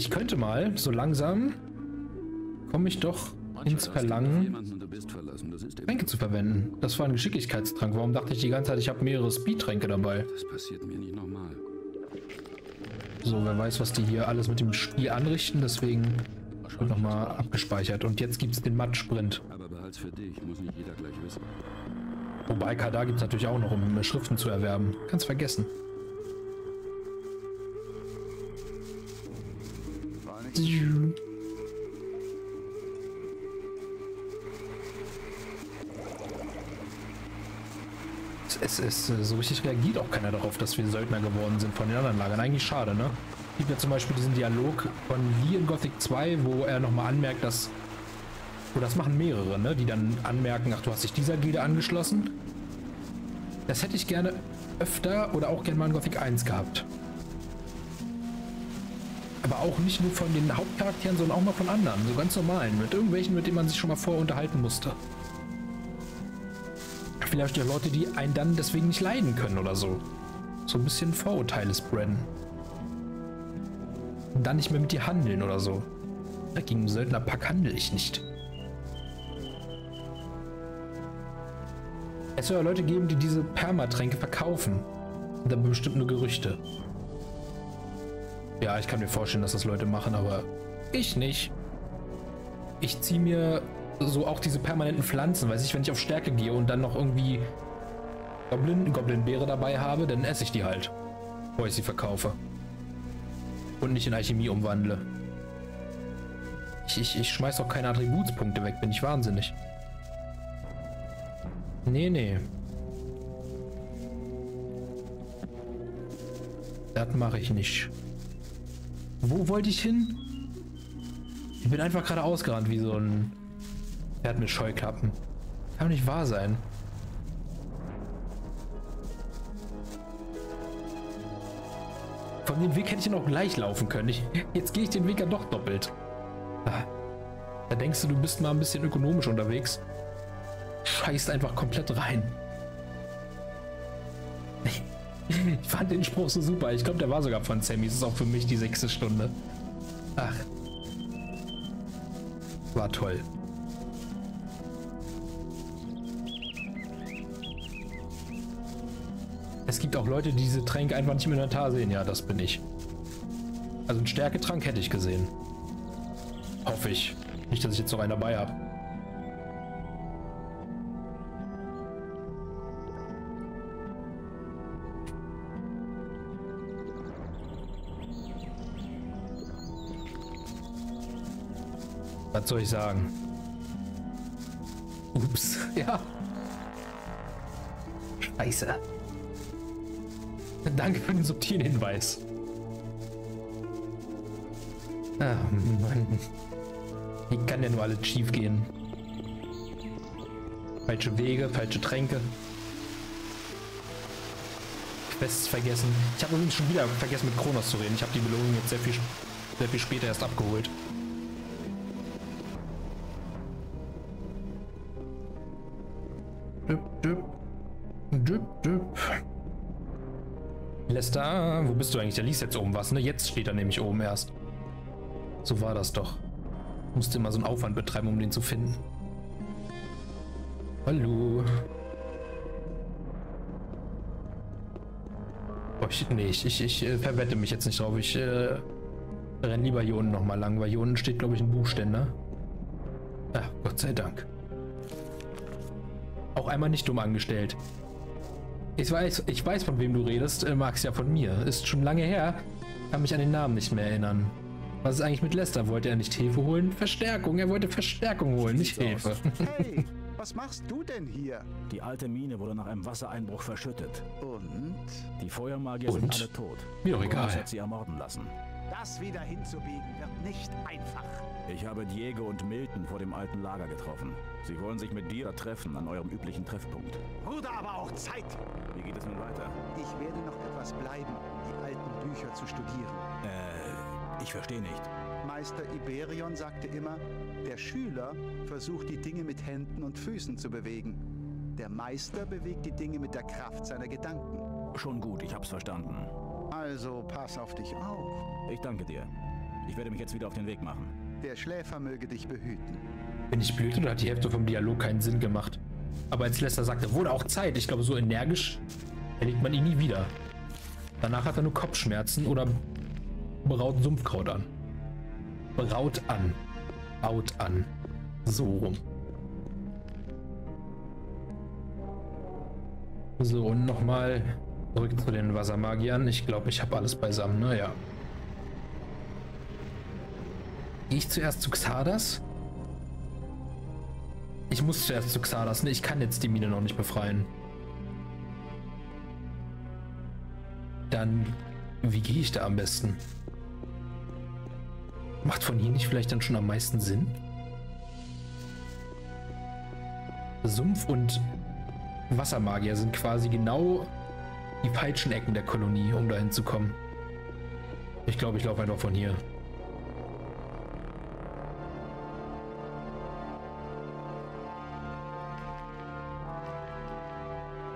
Ich könnte mal, so langsam, komme ich doch ins Verlangen, Tränke zu verwenden. Das war ein Geschicklichkeitstrank. Warum dachte ich die ganze Zeit, ich habe mehrere Speedtränke dabei? Das passiert mir nicht nochmal. So, wer weiß, was die hier alles mit dem Spiel anrichten. Deswegen wird nochmal abgespeichert. Und jetzt gibt es den Matt-Sprint. Wobei Kadar gibt es natürlich auch noch, um Schriften zu erwerben. Ganz vergessen. Es ist so richtig reagiert auch keiner darauf, dass wir Söldner geworden sind von den anderen Lagern. Eigentlich schade, ne? Gibt ja zum Beispiel diesen Dialog von Lee in Gothic 2, wo er nochmal anmerkt, dass. Oh, das machen mehrere, ne? Die dann anmerken, ach, du hast dich dieser Gilde angeschlossen. Das hätte ich gerne öfter oder auch gerne mal in Gothic 1 gehabt. Aber auch nicht nur von den Hauptcharakteren, sondern auch mal von anderen, so ganz normalen, mit irgendwelchen, mit denen man sich schon mal vorher unterhalten musste. Vielleicht auch Leute, die einen dann deswegen nicht leiden können oder so. So ein bisschen Vorurteile spreaden. Und dann nicht mehr mit dir handeln oder so. Gegen einen Söldnerpack handle ich nicht. Es soll ja Leute geben, die diese Permatränke verkaufen. Dann bestimmt nur Gerüchte. Ja, ich kann mir vorstellen, dass das Leute machen, aber ich nicht. Ich ziehe mir so auch diese permanenten Pflanzen, weiß ich, wenn ich auf Stärke gehe und dann noch irgendwie Goblin, Goblinbeere dabei habe, dann esse ich die halt, bevor ich sie verkaufe. Und nicht in Alchemie umwandle. Ich, ich, ich schmeiß auch keine Attributspunkte weg, bin ich wahnsinnig. Nee, nee. Das mache ich nicht. Wo wollte ich hin? Ich bin einfach gerade ausgerannt wie so ein Pferd mit Scheuklappen. Kann doch nicht wahr sein. Von dem Weg hätte ich noch gleich laufen können. Ich, jetzt gehe ich den Weg ja doch doppelt. Ah. Da denkst du, du bist mal ein bisschen ökonomisch unterwegs. Scheißt einfach komplett rein. Ich fand den Spruch so super. Ich glaube, der war sogar von Sammy. Es ist auch für mich die sechste Stunde. Ach. War toll. Es gibt auch Leute, die diese Tränke einfach nicht im Inventar sehen. Ja, das bin ich. Also einen Stärketrank hätte ich gesehen. Hoffe ich. Nicht, dass ich jetzt noch einen dabei habe. Was soll ich sagen? Ups, ja. Scheiße. Danke für den subtilen Hinweis. Ah, Mann. Wie kann denn nur alles schief gehen? Falsche Wege, falsche Tränke. Quests vergessen. Ich habe übrigens schon wieder vergessen mit Kronos zu reden. Ich habe die Belohnung jetzt sehr viel, sehr viel später erst abgeholt. Lester, wo bist du eigentlich? Der liest jetzt oben was, ne? Jetzt steht er nämlich oben erst. So war das doch. Musste immer so einen Aufwand betreiben, um den zu finden. Hallo. Oh, ich, nee, ich, ich, ich äh, verwette mich jetzt nicht drauf. Ich äh, renne lieber hier unten nochmal lang, weil hier unten steht, glaube ich, ein Buchständer. Ah, Gott sei Dank. Auch einmal nicht dumm angestellt. Ich weiß, ich weiß, von wem du redest. Äh, Max, ja von mir. Ist schon lange her. Kann mich an den Namen nicht mehr erinnern. Was ist eigentlich mit Lester? Wollte er nicht Hilfe holen? Verstärkung. Er wollte Verstärkung holen, nicht Hilfe. Hey, was machst du denn hier? Die alte Mine wurde nach einem Wassereinbruch verschüttet. Und? Die Feuermagier Und? sind alle tot. Mir doch egal. hat sie ermorden lassen. Das wieder hinzubiegen wird nicht einfach. Ich habe Diego und Milton vor dem alten Lager getroffen. Sie wollen sich mit dir treffen an eurem üblichen Treffpunkt. Wurde aber auch Zeit. Wie geht es nun weiter? Ich werde noch etwas bleiben, die alten Bücher zu studieren. Äh, ich verstehe nicht. Meister Iberion sagte immer, der Schüler versucht die Dinge mit Händen und Füßen zu bewegen. Der Meister bewegt die Dinge mit der Kraft seiner Gedanken. Schon gut, ich hab's verstanden. Also pass auf dich auf. Ich danke dir. Ich werde mich jetzt wieder auf den Weg machen. Der Schläfer möge dich behüten. Bin ich blöd oder hat die Hälfte vom Dialog keinen Sinn gemacht? Aber als Lester sagte, wurde auch Zeit. Ich glaube, so energisch erlegt man ihn nie wieder. Danach hat er nur Kopfschmerzen oder braut Sumpfkraut an. Braut an. Baut an. So rum. So, und nochmal zurück zu den Wassermagiern. Ich glaube, ich habe alles beisammen. Naja. Gehe ich zuerst zu Xardas? Ich muss zuerst zu Xardas, ne? Ich kann jetzt die Mine noch nicht befreien. Dann, wie gehe ich da am besten? Macht von hier nicht vielleicht dann schon am meisten Sinn? Sumpf und Wassermagier sind quasi genau die falschen Ecken der Kolonie, um dahin zu kommen. Ich glaube, ich laufe einfach von hier.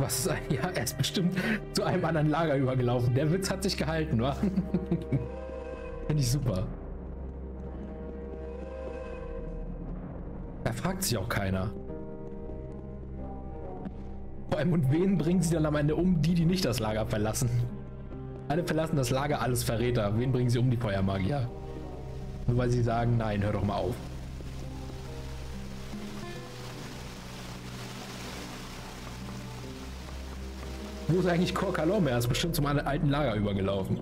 Was ist ein... Ja, er ist bestimmt zu einem anderen Lager übergelaufen. Der Witz hat sich gehalten, wa? Finde ich super. Da fragt sich auch keiner. Vor allem, und wen bringen sie dann am Ende um? Die, die nicht das Lager verlassen. Alle verlassen das Lager, alles Verräter. Wen bringen sie um, die Feuermagier? Nur weil sie sagen, nein, hör doch mal auf. Wo ist eigentlich Korkalom? Er ist bestimmt zum alten Lager übergelaufen.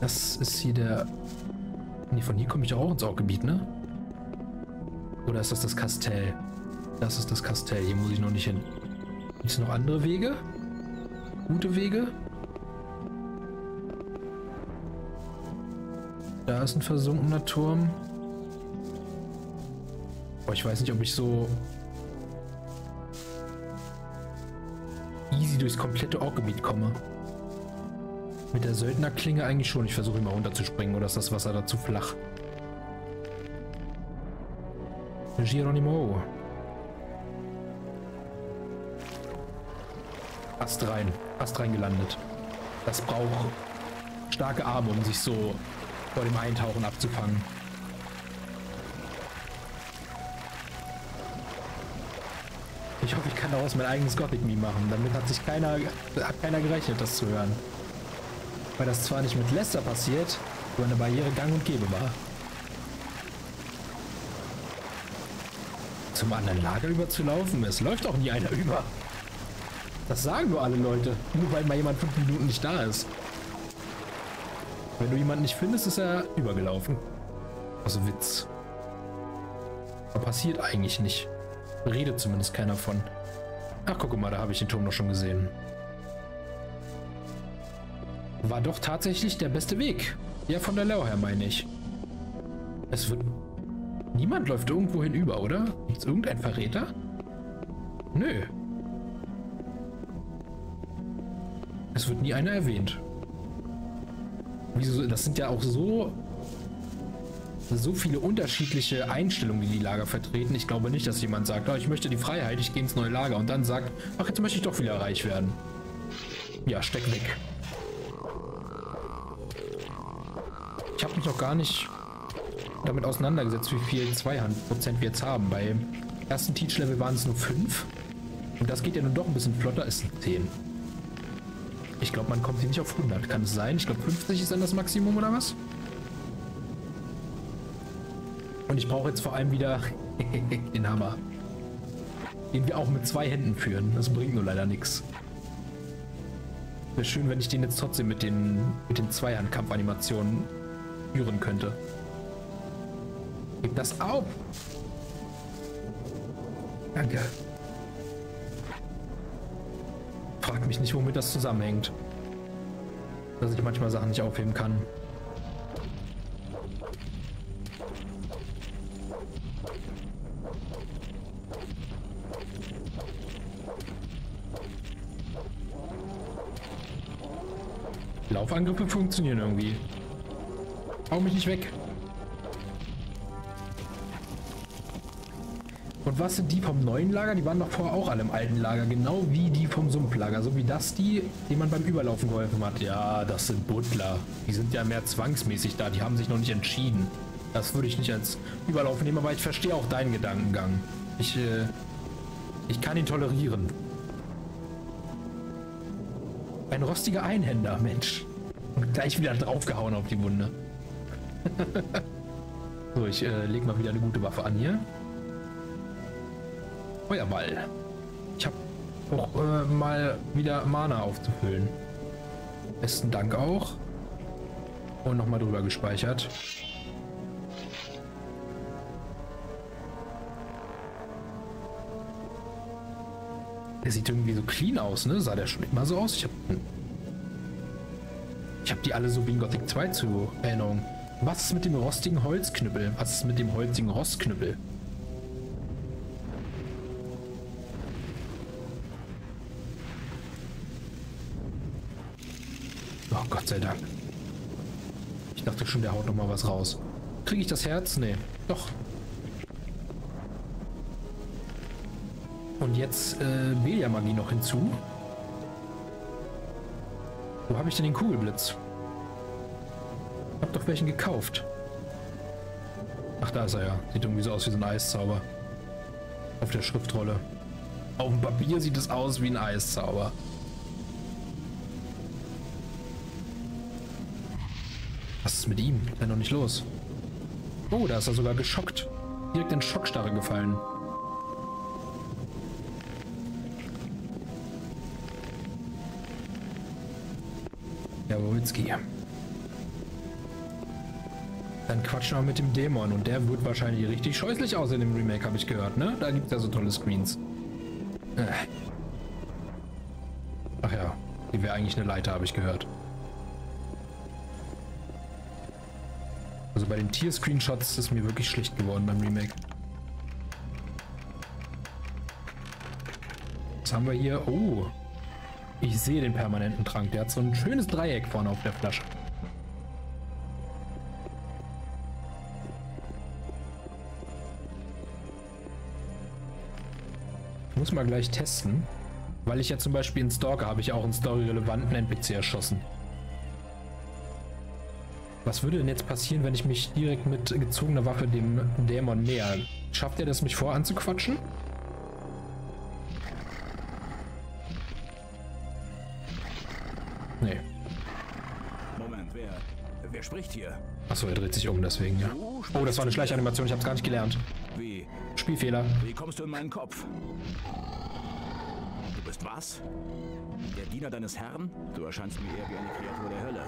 Das ist hier der... Nee, von hier komme ich auch ins Augebiet, ne? Oder ist das das Kastell? Das ist das Kastell. Hier muss ich noch nicht hin. Gibt es noch andere Wege? Gute Wege? Da ist ein versunkener Turm. Boah, ich weiß nicht, ob ich so easy durchs komplette Orkgebiet komme. Mit der Söldnerklinge eigentlich schon. Ich versuche immer runterzuspringen oder ist das Wasser da zu flach? Geronimo. Ast rein. Ast rein gelandet. Das braucht starke Arme, um sich so vor dem Eintauchen abzufangen. Ich hoffe, ich kann daraus mein eigenes Gothic-Meme machen. Damit hat sich keiner, hat keiner gerechnet, das zu hören. Weil das zwar nicht mit Lester passiert, wo eine Barriere gang und gäbe war. Zum anderen Lager überzulaufen? Es läuft auch nie einer über. Das sagen nur alle Leute. Nur weil mal jemand fünf Minuten nicht da ist. Wenn du jemanden nicht findest, ist er übergelaufen. Also Witz. Aber passiert eigentlich nicht. Redet zumindest keiner von. Ach, guck mal, da habe ich den Turm noch schon gesehen. War doch tatsächlich der beste Weg. Ja, von der Lau her meine ich. Es wird... Niemand läuft irgendwo hinüber, oder? Es irgendein Verräter? Nö. Es wird nie einer erwähnt. Wieso? Das sind ja auch so so viele unterschiedliche Einstellungen, die die Lager vertreten. Ich glaube nicht, dass jemand sagt, oh, ich möchte die Freiheit, ich gehe ins neue Lager und dann sagt, ach, jetzt möchte ich doch wieder reich werden. Ja, steck weg. Ich habe mich noch gar nicht damit auseinandergesetzt, wie viel Zweihandprozent wir jetzt haben. Beim ersten Teach-Level waren es nur 5. Und das geht ja nun doch ein bisschen flotter, ist 10. Ich glaube, man kommt hier nicht auf 100. Kann es sein? Ich glaube, 50 ist dann das Maximum, oder was? Und ich brauche jetzt vor allem wieder den Hammer. Den wir auch mit zwei Händen führen. Das bringt nur leider nichts. Wäre schön, wenn ich den jetzt trotzdem mit den, mit den Zweihand-Kampfanimationen führen könnte. Gib das auf! Danke. Frag mich nicht, womit das zusammenhängt. Dass ich manchmal Sachen nicht aufheben kann. Laufangriffe funktionieren irgendwie. Hau mich nicht weg. Und was sind die vom neuen Lager? Die waren doch vorher auch alle im alten Lager, genau wie die vom Sumpflager. So wie das die, die man beim Überlaufen geholfen hat. Ja, das sind Butler. Die sind ja mehr zwangsmäßig da, die haben sich noch nicht entschieden. Das würde ich nicht als Überlaufen nehmen, aber ich verstehe auch deinen Gedankengang. Ich, äh, ich kann ihn tolerieren. Ein rostiger Einhänder, Mensch. Gleich wieder draufgehauen auf die Wunde. so, ich äh, leg mal wieder eine gute Waffe an hier. Feuerball. Ich habe auch äh, mal wieder Mana aufzufüllen. Besten Dank auch. Und nochmal drüber gespeichert. Der sieht irgendwie so clean aus, ne? Sah der schon immer so aus? Ich habe ich hab die alle so wie in Gothic 2 zu Erinnerung. Was ist mit dem rostigen Holzknüppel? Was ist mit dem holzigen Rostknüppel? Oh, Gott sei Dank. Ich dachte schon, der haut noch mal was raus. Kriege ich das Herz? Nee. Doch. Und jetzt äh, Belia-Magie noch hinzu. Wo habe ich denn den Kugelblitz? Ich hab doch welchen gekauft. Ach, da ist er ja. Sieht irgendwie so aus wie so ein Eiszauber. Auf der Schriftrolle. Auf dem Papier sieht es aus wie ein Eiszauber. Was ist mit ihm? Ist er noch nicht los? Oh, da ist er sogar geschockt. Direkt in Schockstarre gefallen. Jawolski. Dann quatschen wir mit dem Dämon und der wird wahrscheinlich richtig scheußlich aus in dem Remake, habe ich gehört, ne? Da gibt es ja so tolle Screens. Äh. Ach ja, die wäre eigentlich eine Leiter, habe ich gehört. Also bei den Tier-Screenshots ist es mir wirklich schlicht geworden beim Remake. Was haben wir hier? Oh, ich sehe den permanenten Trank. Der hat so ein schönes Dreieck vorne auf der Flasche. Ich muss mal gleich testen. Weil ich ja zum Beispiel in Stalker habe ich auch einen story-relevanten NPC erschossen. Was würde denn jetzt passieren, wenn ich mich direkt mit gezogener Waffe dem Dämon näher? Schafft er das, mich vor anzuquatschen? Nee. Moment, wer, wer spricht hier? Achso, er dreht sich um, deswegen, ja. Oh, das war eine Schleichanimation, ich hab's gar nicht gelernt. Wie, Spielfehler. wie kommst du in meinen Kopf? Du bist was? Der Diener deines Herrn? Du erscheinst mir eher wie eine Kreatur der Hölle.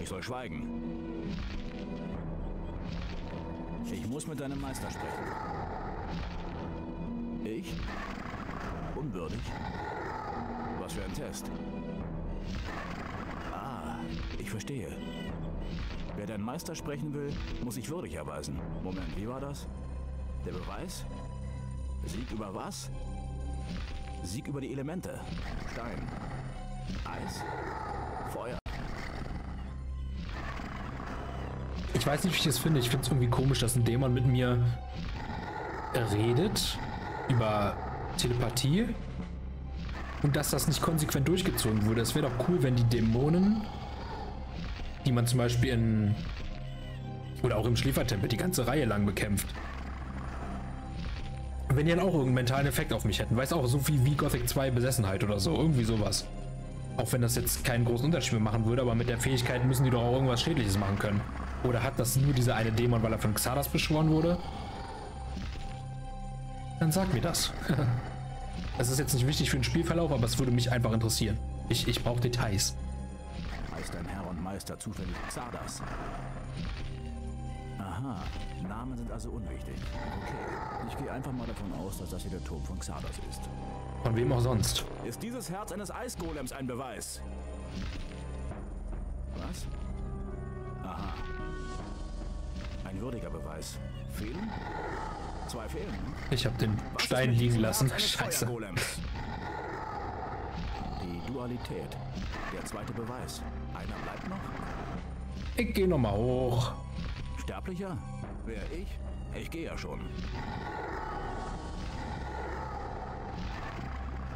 Ich soll schweigen. Ich muss mit deinem Meister sprechen. Ich? Unwürdig? Was für ein Test. Ah, ich verstehe. Wer deinen Meister sprechen will, muss sich würdig erweisen. Moment, wie war das? Der Beweis? Sieg über was? Sieg über die Elemente. Stein. Eis. Feuer. Ich weiß nicht, wie ich das finde. Ich finde es irgendwie komisch, dass ein Dämon mit mir redet über Telepathie und dass das nicht konsequent durchgezogen wurde. Es wäre doch cool, wenn die Dämonen, die man zum Beispiel in oder auch im Schläfertempel die ganze Reihe lang bekämpft, wenn die dann auch irgendeinen mentalen Effekt auf mich hätten. Weiß auch, so viel wie Gothic 2 Besessenheit oder so. Irgendwie sowas. Auch wenn das jetzt keinen großen Unterschied mehr machen würde, aber mit der Fähigkeit müssen die doch auch irgendwas Schädliches machen können. Oder hat das nur dieser eine Dämon, weil er von Xardas beschworen wurde? Dann sag mir das. Es ist jetzt nicht wichtig für den Spielverlauf, aber es würde mich einfach interessieren. Ich, ich brauche Details. Heißt dein Herr und Meister zufällig Xardas? Aha, Namen sind also unwichtig. Okay, ich gehe einfach mal davon aus, dass das hier der Turm von Xardas ist. Von wem auch sonst. Ist dieses Herz eines Eisgolems ein Beweis? Was? Aha. Ein würdiger Beweis. Fehlen? Zwei fehlen. hm? Ich habe den Was Stein liegen lassen. Scheiße. Die Dualität. Der zweite Beweis. Einer bleibt noch? Ich gehe nochmal hoch. Sterblicher? Wer ich? Ich gehe ja schon.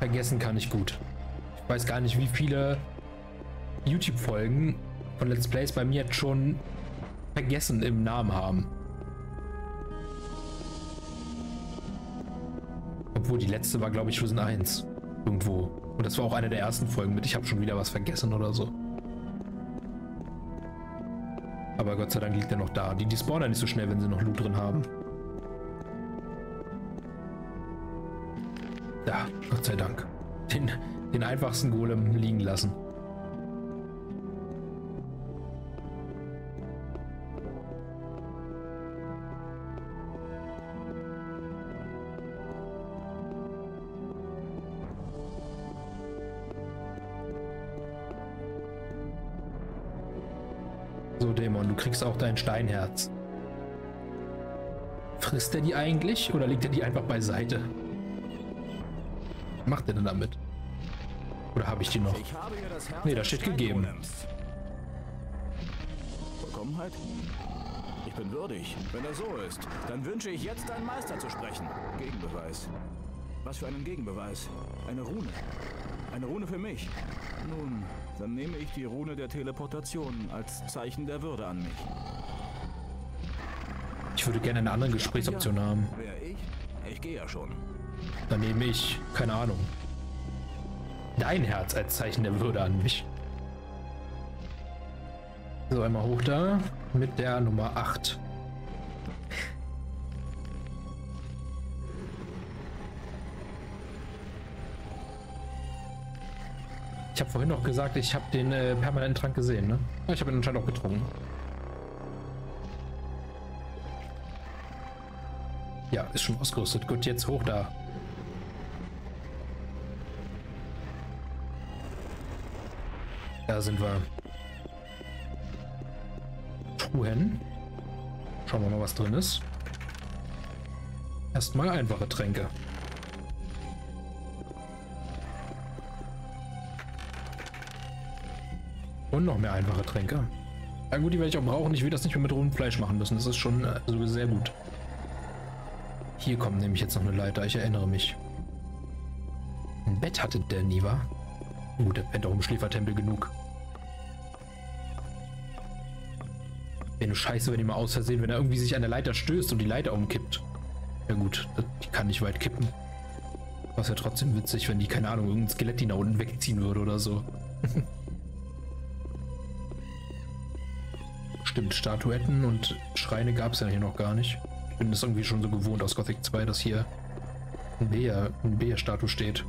Vergessen kann ich gut. Ich weiß gar nicht, wie viele YouTube-Folgen von Let's Plays bei mir jetzt schon vergessen im Namen haben. Obwohl die letzte war, glaube ich, Risen 1. Irgendwo. Und das war auch eine der ersten Folgen mit Ich habe schon wieder was vergessen oder so. Aber Gott sei Dank liegt er noch da. Die, die spawnen nicht so schnell, wenn sie noch Loot drin haben. Ja, Gott sei Dank. Den, den einfachsten Golem liegen lassen. So, Dämon, du kriegst auch dein Steinherz. Frisst er die eigentlich oder legt er die einfach beiseite? Was macht er denn damit? Oder habe ich die noch? Ich das Herz Nee, da steht gegeben. Vollkommenheit? Ich bin würdig. Wenn er so ist, dann wünsche ich jetzt deinen Meister zu sprechen. Gegenbeweis. Was für einen Gegenbeweis? Eine Rune. Eine Rune für mich. Nun, dann nehme ich die Rune der Teleportation als Zeichen der Würde an mich. Ich würde gerne eine andere Gesprächsoption haben. Wer ich? Ich gehe ja schon. Dann nehme ich, keine Ahnung, dein Herz als Zeichen der Würde an mich. So, einmal hoch da mit der Nummer 8. Ich habe vorhin noch gesagt, ich habe den äh, permanenten Trank gesehen, ne? Ich habe ihn anscheinend auch getrunken. Ja, ist schon ausgerüstet. Gut, jetzt hoch da. Da sind wir. Truhen. Schauen wir mal, was drin ist. Erstmal einfache Tränke. Und noch mehr einfache Tränke. Ja gut, die werde ich auch brauchen. Ich will das nicht mehr mit rohem Fleisch machen müssen. Das ist schon äh, sogar sehr gut. Hier kommt nämlich jetzt noch eine Leiter. Ich erinnere mich. Ein Bett hatte der nie, wa? Gut, der pennt auch im Schläfertempel genug. Wäre nur scheiße, wenn ihr mal aus Versehen, wenn er irgendwie sich an der Leiter stößt und die Leiter umkippt. Ja gut, die kann nicht weit kippen. Was ja trotzdem witzig, wenn die, keine Ahnung, irgendein Skelett die nach unten wegziehen würde oder so. Stimmt, Statuetten und Schreine gab es ja hier noch gar nicht. Ich bin das irgendwie schon so gewohnt aus Gothic 2, dass hier ein Bär, ein Bär-Statue steht.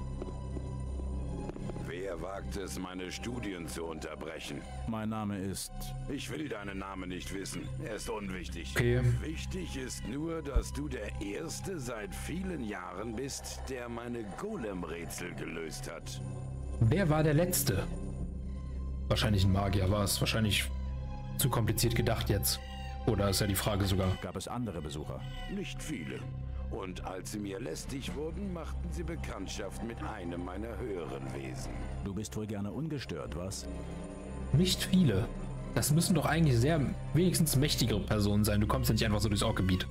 Wer wagt es, meine Studien zu unterbrechen? Mein Name ist. Ich will deinen Namen nicht wissen. Er ist unwichtig. Okay. Wichtig ist nur, dass du der Erste seit vielen Jahren bist, der meine Golem-Rätsel gelöst hat. Wer war der Letzte? Wahrscheinlich ein Magier war es. Wahrscheinlich zu kompliziert gedacht jetzt. Oder ist ja die Frage sogar. Gab es andere Besucher? Nicht viele. Und als sie mir lästig wurden, machten sie Bekanntschaft mit einem meiner höheren Wesen. Du bist wohl gerne ungestört, was? Nicht viele. Das müssen doch eigentlich sehr wenigstens mächtigere Personen sein. Du kommst ja nicht einfach so durchs Orkgebiet.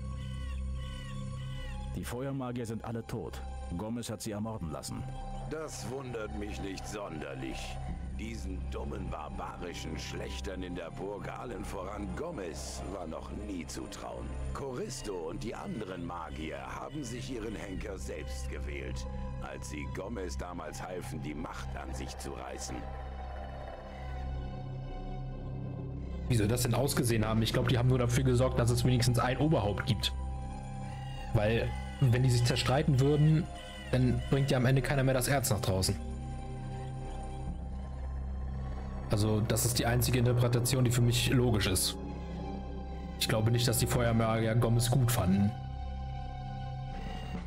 Die Feuermagier sind alle tot. Gomez hat sie ermorden lassen. Das wundert mich nicht sonderlich. Diesen dummen, barbarischen Schlechtern in der Burg allen voran Gomez war noch nie zu trauen. Choristo und die anderen Magier haben sich ihren Henker selbst gewählt, als sie Gomez damals halfen, die Macht an sich zu reißen. Wie soll das denn ausgesehen haben? Ich glaube, die haben nur dafür gesorgt, dass es wenigstens ein Oberhaupt gibt. Weil, wenn die sich zerstreiten würden, dann bringt ja am Ende keiner mehr das Erz nach draußen. Also, das ist die einzige Interpretation, die für mich logisch ist. Ich glaube nicht, dass die Feuermagier Gomez gut fanden.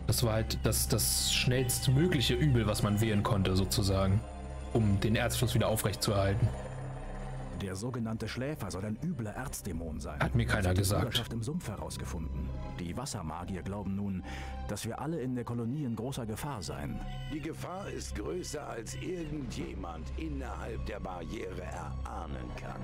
Das war halt das, das schnellstmögliche Übel, was man wählen konnte, sozusagen. Um den Erzfluss wieder aufrechtzuerhalten. Der sogenannte Schläfer soll ein übler Erzdämon sein. Hat mir keiner die gesagt. Bruderschaft im Sumpf herausgefunden. Die Wassermagier glauben nun, dass wir alle in der Kolonie in großer Gefahr seien. Die Gefahr ist größer, als irgendjemand innerhalb der Barriere erahnen kann.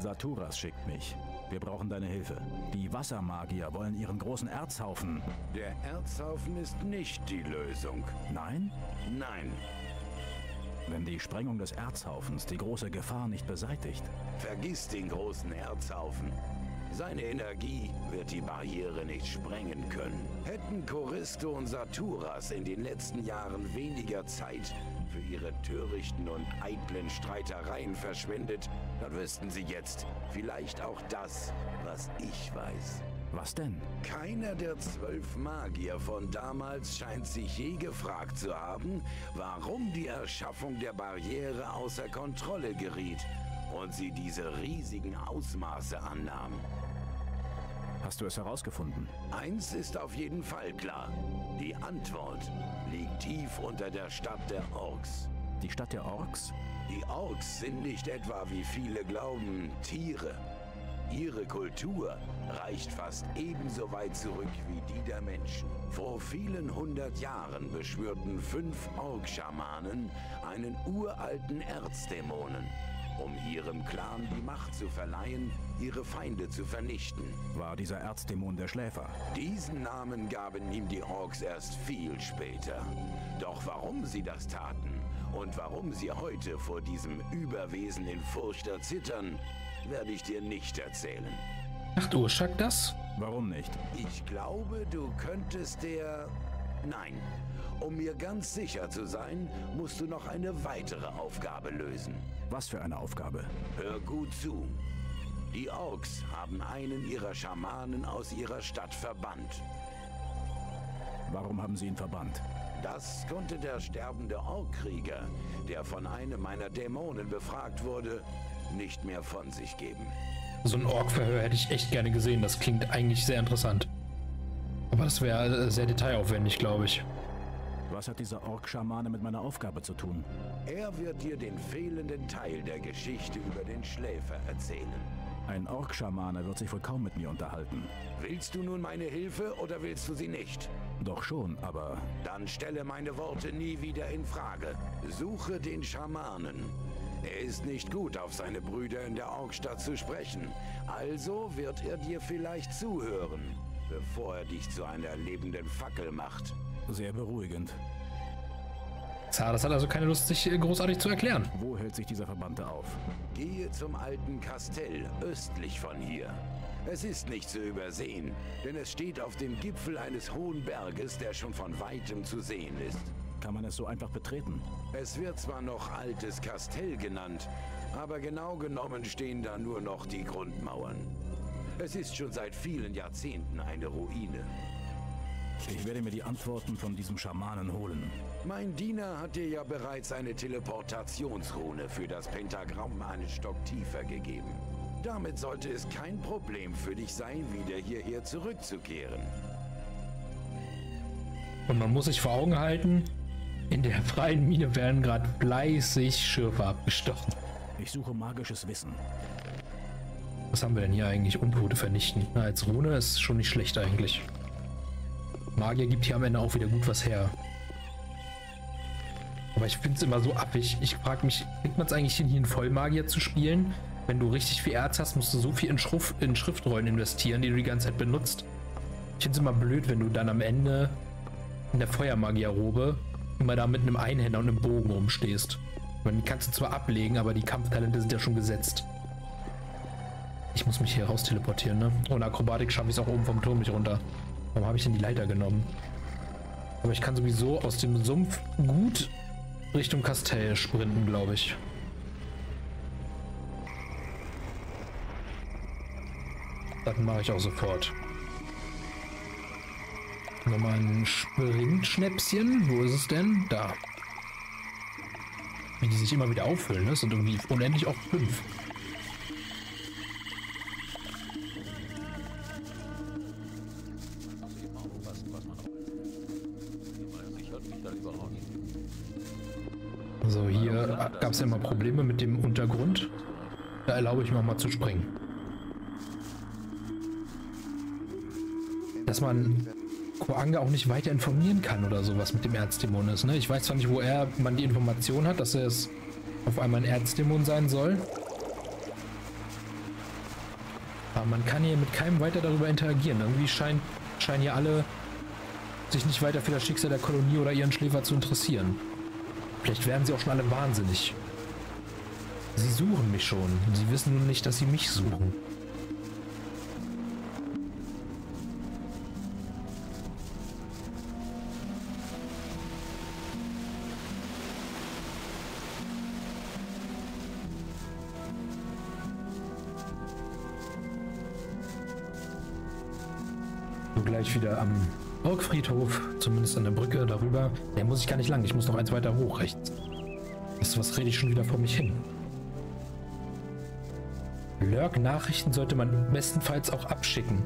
Saturas schickt mich. Wir brauchen deine Hilfe. Die Wassermagier wollen ihren großen Erzhaufen. Der Erzhaufen ist nicht die Lösung. Nein? Nein, Wenn die Sprengung des Erzhaufens die große Gefahr nicht beseitigt. vergiss den großen Erzhaufen. Seine Energie wird die Barriere nicht sprengen können. Hätten Choristo und Saturas in den letzten Jahren weniger Zeit für ihre törichten und eitlen Streitereien verschwendet, dann wüssten sie jetzt vielleicht auch das, was ich weiß. Was denn? Keiner der zwölf Magier von damals scheint sich je gefragt zu haben, warum die Erschaffung der Barriere außer Kontrolle geriet und sie diese riesigen Ausmaße annahm. Hast du es herausgefunden? Eins ist auf jeden Fall klar. Die Antwort liegt tief unter der Stadt der Orks. Die Stadt der Orks? Die Orks sind nicht etwa, wie viele glauben, Tiere. Ihre Kultur reicht fast ebenso weit zurück wie die der Menschen. Vor vielen hundert Jahren beschwörten fünf Ork-Schamanen einen uralten Erzdämonen, um ihrem Clan die Macht zu verleihen, ihre Feinde zu vernichten. War dieser Erzdämon der Schläfer? Diesen Namen gaben ihm die Orks erst viel später. Doch warum sie das taten und warum sie heute vor diesem Überwesen in Furcht erzittern, werde ich dir nicht erzählen. Ach du, Schack das? Warum nicht? Ich glaube, du könntest der... Nein. Um mir ganz sicher zu sein, musst du noch eine weitere Aufgabe lösen. Was für eine Aufgabe? Hör gut zu. Die Orks haben einen ihrer Schamanen aus ihrer Stadt verbannt. Warum haben sie ihn verbannt? Das konnte der sterbende Orkkrieger, der von einem meiner Dämonen befragt wurde, nicht mehr von sich geben. So ein Ork-Verhör hätte ich echt gerne gesehen. Das klingt eigentlich sehr interessant. Aber das wäre äh, sehr detailaufwendig, glaube ich. Was hat dieser Ork-Schamane mit meiner Aufgabe zu tun? Er wird dir den fehlenden Teil der Geschichte über den Schläfer erzählen. Ein Ork-Schamane wird sich wohl kaum mit mir unterhalten. Willst du nun meine Hilfe oder willst du sie nicht? Doch schon, aber Dann stelle meine Worte nie wieder in Frage. Suche den Schamanen. Er ist nicht gut auf seine Brüder in der Orkstadt zu sprechen. Also wird er dir vielleicht zuhören, bevor er dich zu einer lebenden Fackel macht. sehr beruhigend. Zardas hat also keine Lust, sich äh, großartig zu erklären. Wo hält sich dieser Verbannte auf? Gehe zum alten Kastell östlich von hier. Es ist nicht zu übersehen, denn es steht auf dem Gipfel eines hohen Berges, der schon von weitem zu sehen ist. Kann man es so einfach betreten? Es wird zwar noch altes Kastell genannt, aber genau genommen stehen da nur noch die Grundmauern. Es ist schon seit vielen Jahrzehnten eine Ruine. Ich werde mir die Antworten von diesem Schamanen holen. Mein Diener hat dir ja bereits eine Teleportationsrune für das Pentagramm einen Stock tiefer gegeben. Damit sollte es kein Problem für dich sein, wieder hierher zurückzukehren. Und man muss sich vor Augen halten, in der freien Mine werden gerade fleißig Schürfe abgestochen. Ich suche magisches Wissen. Was haben wir denn hier eigentlich? Untote vernichten. Na, als Rune ist schon nicht schlecht eigentlich. Magier gibt hier am Ende auch wieder gut was her. Aber ich finde es immer so affig. Ich frage mich, kriegt man es eigentlich hin, hier einen Vollmagier zu spielen? Wenn du richtig viel Erz hast, musst du so viel in, Schrif in Schriftrollen investieren, die du die ganze Zeit benutzt. Ich finde es immer blöd, wenn du dann am Ende in der Feuermagierrobe immer da mit einem Einhänder und einem Bogen rumstehst. Die kannst du zwar ablegen, aber die Kampftalente sind ja schon gesetzt. Ich muss mich hier raus teleportieren, ne? Ohne Akrobatik schaffe ich es auch oben vom Turm nicht runter. Warum habe ich denn die Leiter genommen? Aber ich kann sowieso aus dem Sumpf gut Richtung Kastell sprinten, glaube ich. Das mache ich auch sofort. Nochmal ein Sprintschnäpschen. Wo ist es denn? Da. Wie die sich immer wieder auffüllen, ne? Das sind irgendwie unendlich auch fünf. So, hier gab es ja immer Probleme mit dem Untergrund. Da erlaube ich mir mal zu springen. Dass man Koanga auch nicht weiter informieren kann oder sowas mit dem Erzdämon ist. Ne? Ich weiß zwar nicht, wo er man die Information hat, dass er es auf einmal ein Erzdämon sein soll. Aber man kann hier mit keinem weiter darüber interagieren. Irgendwie scheint, scheinen hier alle sich nicht weiter für das Schicksal der Kolonie oder ihren Schläfer zu interessieren. Vielleicht werden sie auch schon alle wahnsinnig. Sie suchen mich schon. Sie wissen nur nicht, dass sie mich suchen. So gleich wieder am Burgfriedhof, zumindest an der Brücke darüber. Der muss ich gar nicht lang, ich muss noch eins weiter hoch rechts. Das was rede ich schon wieder vor mich hin. Lurk-Nachrichten sollte man bestenfalls auch abschicken.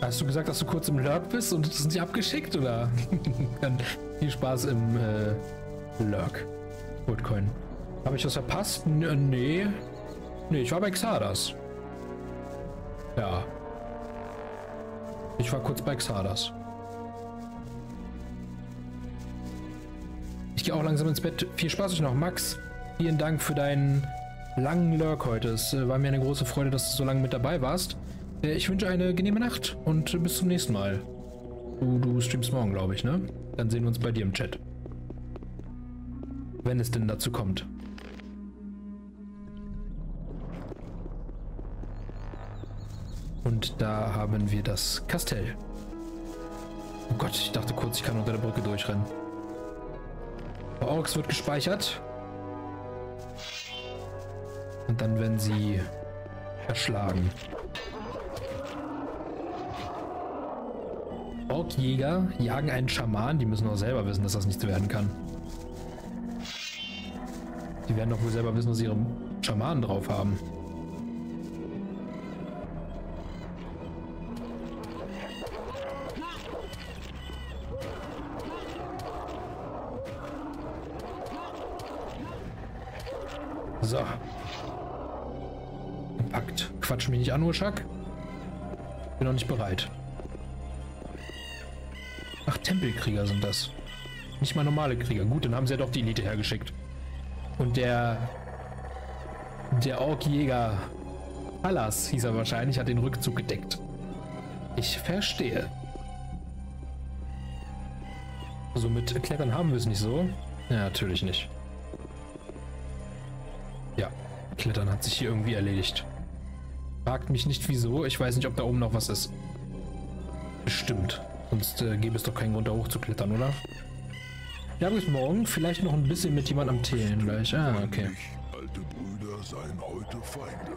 Hast du gesagt, dass du kurz im Lurk bist und sind die abgeschickt, oder? Dann viel Spaß im äh, Lurk. Goldcoin. Habe ich was verpasst? N nee. Nee, ich war bei Xardas. Ja. Ich war kurz bei Xardas. Ich gehe auch langsam ins Bett. Viel Spaß euch noch, Max. Vielen Dank für deinen langen Lurk heute. Es äh, war mir eine große Freude, dass du so lange mit dabei warst. Äh, ich wünsche eine genehme Nacht und bis zum nächsten Mal. Du, du streamst morgen, glaube ich, ne? Dann sehen wir uns bei dir im Chat. Wenn es denn dazu kommt. Und da haben wir das Kastell. Oh Gott, ich dachte kurz, ich kann unter der Brücke durchrennen. Orks wird gespeichert. Und dann werden sie erschlagen. Orkjäger jagen einen Schaman. Die müssen auch selber wissen, dass das nichts werden kann. Die werden doch wohl selber wissen, was ihre Schamanen drauf haben. An, Urschak. Bin noch nicht bereit. Ach, Tempelkrieger sind das. Nicht mal normale Krieger. Gut, dann haben sie ja doch die Elite hergeschickt. Und der... Der Orkjäger Pallas hieß er wahrscheinlich, hat den Rückzug gedeckt. Ich verstehe. So mit Klettern haben wir es nicht so. Ja, natürlich nicht. Ja, Klettern hat sich hier irgendwie erledigt. Fragt mich nicht wieso. Ich weiß nicht, ob da oben noch was ist. Bestimmt. Sonst äh, gäbe es doch keinen Grund, da hoch zu klettern, oder? Ja, bis morgen. Vielleicht noch ein bisschen mit jemand am Thelen gleich. Ah, okay. Alte Brüder seien heute Feinde.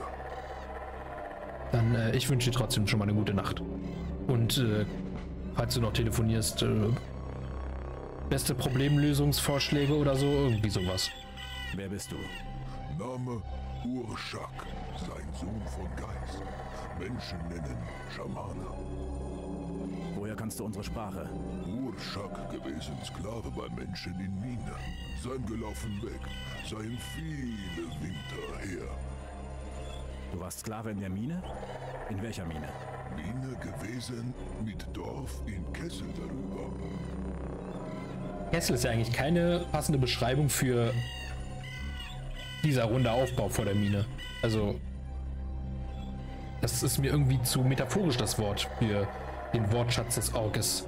Dann, äh, ich wünsche dir trotzdem schon mal eine gute Nacht. Und, äh, falls du noch telefonierst, äh, beste Problemlösungsvorschläge oder so, irgendwie sowas. Wer bist du? Name Urshak, sein Sohn von Geist. Menschen nennen Schamane. Woher kannst du unsere Sprache? Urshak gewesen Sklave bei Menschen in Mine. Sein gelaufen weg, seien viele Winter her. Du warst Sklave in der Mine? In welcher Mine? Mine gewesen mit Dorf in Kessel darüber. Kessel ist ja eigentlich keine passende Beschreibung für dieser runde Aufbau vor der Mine. Also, das ist mir irgendwie zu metaphorisch, das Wort, für den Wortschatz des Orkes.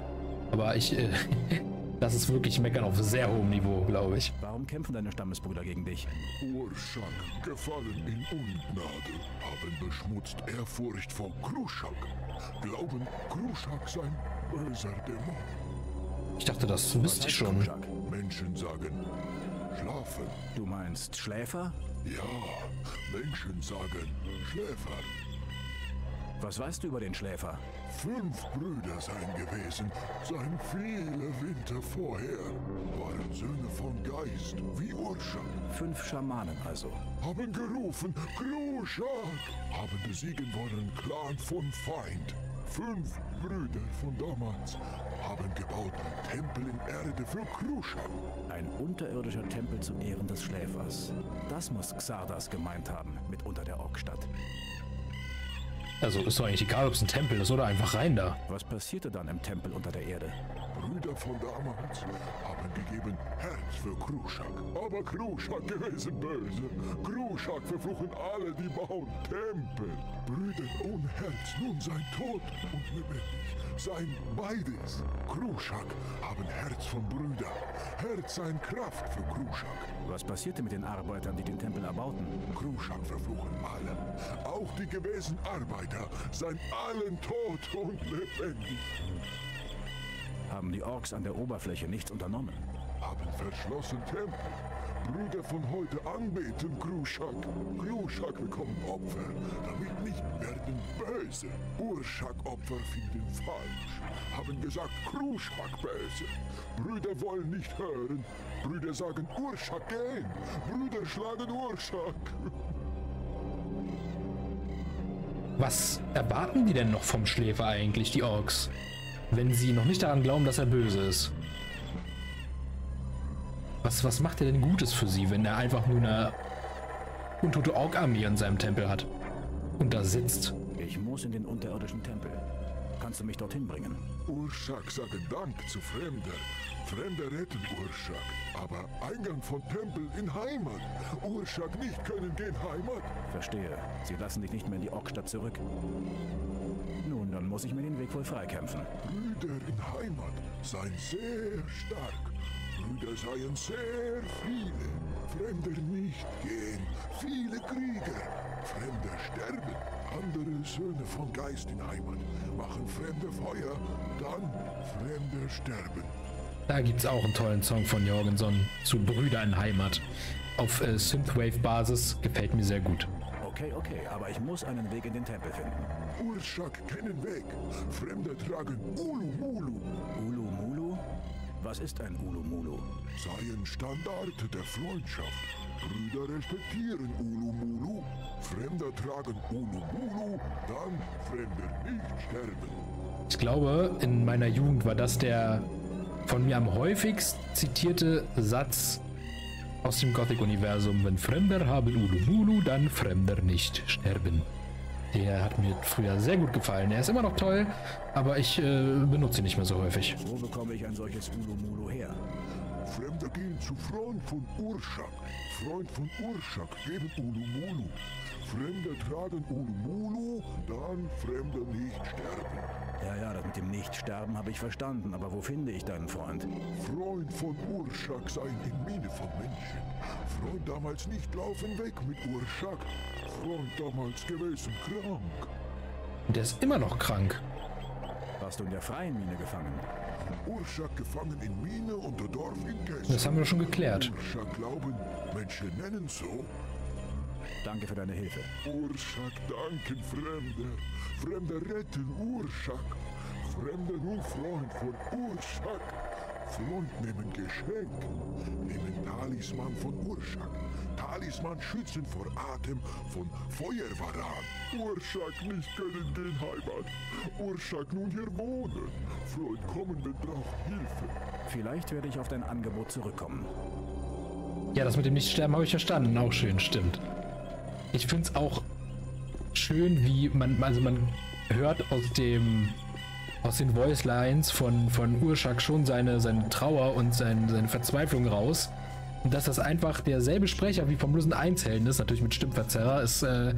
Aber ich, äh, das ist wirklich Meckern auf sehr hohem Niveau, glaube ich. Warum kämpfen deine Stammesbrüder gegen dich? Urshak, gefallen in Ungnade, haben beschmutzt Ehrfurcht vor Kruschak. Glauben, Kruschak sein böser Dämon. Ich dachte, das wüsste ich schon. Kruschak? Menschen sagen, schlafen. Du meinst Schläfer? Ja, Menschen sagen, Schläfer. Was weißt du über den Schläfer? Fünf Brüder seien gewesen, seien viele Winter vorher, waren Söhne von Geist, wie Urschak, Fünf Schamanen also. haben gerufen, Kruschak, haben besiegen wollen Clan von Feind. Fünf Brüder von damals haben gebaut Tempel in Erde für Kruschak. Ein unterirdischer Tempel zu Ehren des Schläfers. Das muss Xardas gemeint haben mit unter der Orkstadt. Also ist doch eigentlich egal, ob es ein Tempel ist oder einfach rein da. Was passierte dann im Tempel unter der Erde? Brüder von damals haben gegeben Herz für Kruschak. Aber Kruschak gewesen böse. Kruschak verfluchen alle, die bauen Tempel. Brüder ohne Herz, nun sein Tod und lebendig. Sein beides. Kruschak haben Herz von Brüder. Herz sein Kraft für Kruschak. Was passierte mit den Arbeitern, die den Tempel erbauten? Kruschak verfluchen alle. Auch die gewesen Arbeiter seien allen tot und lebendig. Haben die Orks an der Oberfläche nichts unternommen? Haben verschlossen Tempel. Brüder von heute anbeten Kruschak. Kruschak bekommen Opfer, damit nicht werden böse. Urschak-Opfer finden falsch. Haben gesagt Kruschak böse. Brüder wollen nicht hören. Brüder sagen Urschak gehen. Brüder schlagen Urschak. Was erwarten die denn noch vom Schläfer eigentlich, die Orks? Wenn sie noch nicht daran glauben, dass er böse ist. Was, was macht er denn Gutes für sie, wenn er einfach nur eine untote Ork-Armee in seinem Tempel hat? Und da sitzt. Ich muss in den unterirdischen Tempel. Kannst du mich dorthin bringen? Urschak sagen Dank zu Fremder. Fremder retten Urschak. Aber Eingang von Tempel in Heimat. Urschak nicht können gehen Heimat. Verstehe. Sie lassen dich nicht mehr in die Orkstadt zurück. Dann muss ich mir den Weg wohl freikämpfen. Brüder in Heimat seien sehr stark. Brüder seien sehr viele. Fremder nicht gehen. Viele Krieger. Fremder sterben. Andere Söhne von Geist in Heimat machen fremde Feuer. Dann Fremder sterben. Da gibt's auch einen tollen Song von Jorgenson zu Brüder in Heimat. Auf äh, Synthwave-Basis gefällt mir sehr gut. Okay, okay, aber ich muss einen Weg in den Tempel finden. Urschak kennen Weg. Fremde tragen Ulu Mulu. Ulu Mulu? Was ist ein Ulu Mulu? Seien Standard der Freundschaft. Brüder respektieren Ulu Mulu. Fremder tragen Ulu Mulu. Dann Fremder nicht sterben. Ich glaube, in meiner Jugend war das der von mir am häufigst zitierte Satz aus dem Gothic-Universum. Wenn Fremder haben Ulumulu, dann Fremder nicht sterben. Der hat mir früher sehr gut gefallen. Er ist immer noch toll, aber ich äh, benutze ihn nicht mehr so häufig. Wo bekomme ich ein solches Ulu Mulu her? Fremder gehen zu Freund von Urschak. Freund von Urschak geben Ulu Mulu. Fremder tragen Ulu Mulu, dann Fremder nicht sterben. Ja, ja, das mit dem Nichtsterben habe ich verstanden, aber wo finde ich deinen Freund? Freund von Urschak seien in Mine von Menschen. Freund damals nicht laufen weg mit Urschak. Freund damals gewesen krank. Und der ist immer noch krank. Warst du in der freien Mine gefangen? Das haben wir schon geklärt. Urschak glauben, Menschen nennen so. Danke für deine Hilfe. Urschak danken Fremder. Fremder retten Urschak. Fremder nun Freund von Urschak. Freund nehmen Geschenk. Nehmen Talisman von Urschak. Talisman schützen vor Atem von Feuerwaran. Urschak nicht können gehen Heimat. Urschak nun hier wohnen. Freund kommen, braucht Hilfe. Vielleicht werde ich auf dein Angebot zurückkommen. Ja, das mit dem Nichtsterben habe ich verstanden. Auch schön, stimmt. Ich finde es auch schön, wie man, also man hört aus dem aus den Voice Lines von, von Urschak schon seine, seine Trauer und sein, seine Verzweiflung raus. Und dass das einfach derselbe Sprecher wie vom Blusen 1 Helden ist, natürlich mit Stimmverzerrer, ist, äh,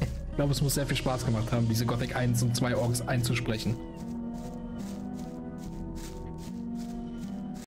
ich glaube, es muss sehr viel Spaß gemacht haben, diese Gothic 1 und 2 Orks einzusprechen.